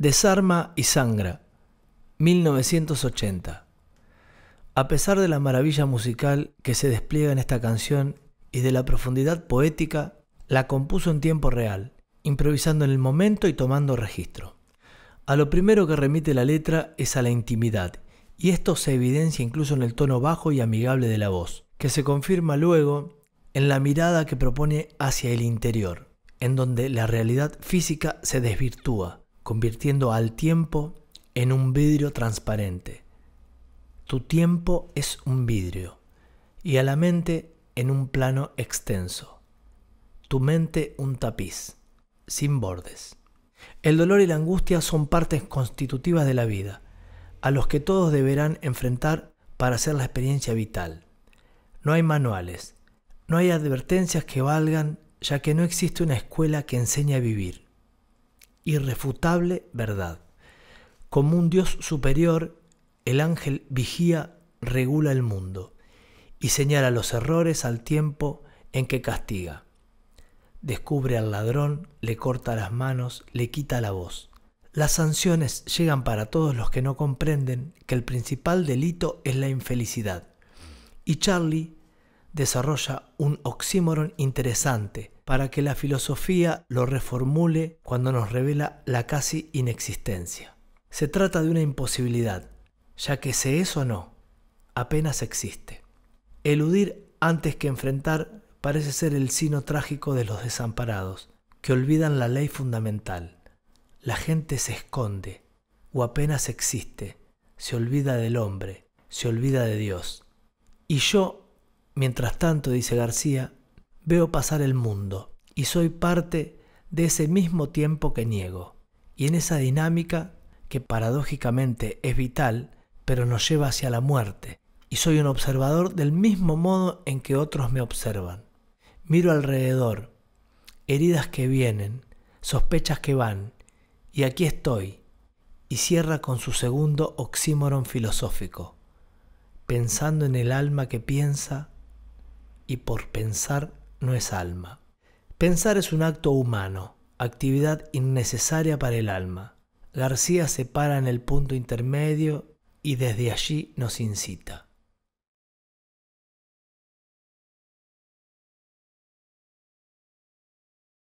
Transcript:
Desarma y sangra, 1980. A pesar de la maravilla musical que se despliega en esta canción y de la profundidad poética, la compuso en tiempo real, improvisando en el momento y tomando registro. A lo primero que remite la letra es a la intimidad, y esto se evidencia incluso en el tono bajo y amigable de la voz, que se confirma luego en la mirada que propone hacia el interior, en donde la realidad física se desvirtúa, convirtiendo al tiempo en un vidrio transparente. Tu tiempo es un vidrio y a la mente en un plano extenso. Tu mente un tapiz, sin bordes. El dolor y la angustia son partes constitutivas de la vida, a los que todos deberán enfrentar para hacer la experiencia vital. No hay manuales, no hay advertencias que valgan, ya que no existe una escuela que enseñe a vivir. Irrefutable verdad. Como un Dios superior, el ángel vigía, regula el mundo y señala los errores al tiempo en que castiga. Descubre al ladrón, le corta las manos, le quita la voz. Las sanciones llegan para todos los que no comprenden que el principal delito es la infelicidad. Y Charlie desarrolla un oxímoron interesante para que la filosofía lo reformule cuando nos revela la casi inexistencia. Se trata de una imposibilidad, ya que se es o no, apenas existe. Eludir antes que enfrentar parece ser el sino trágico de los desamparados, que olvidan la ley fundamental. La gente se esconde, o apenas existe, se olvida del hombre, se olvida de Dios. Y yo, mientras tanto, dice García, veo pasar el mundo, y soy parte de ese mismo tiempo que niego. Y en esa dinámica que paradójicamente es vital, pero nos lleva hacia la muerte, y soy un observador del mismo modo en que otros me observan. Miro alrededor, heridas que vienen, sospechas que van, y aquí estoy, y cierra con su segundo oxímoron filosófico, pensando en el alma que piensa, y por pensar no es alma. Pensar es un acto humano, actividad innecesaria para el alma. García se para en el punto intermedio y desde allí nos incita.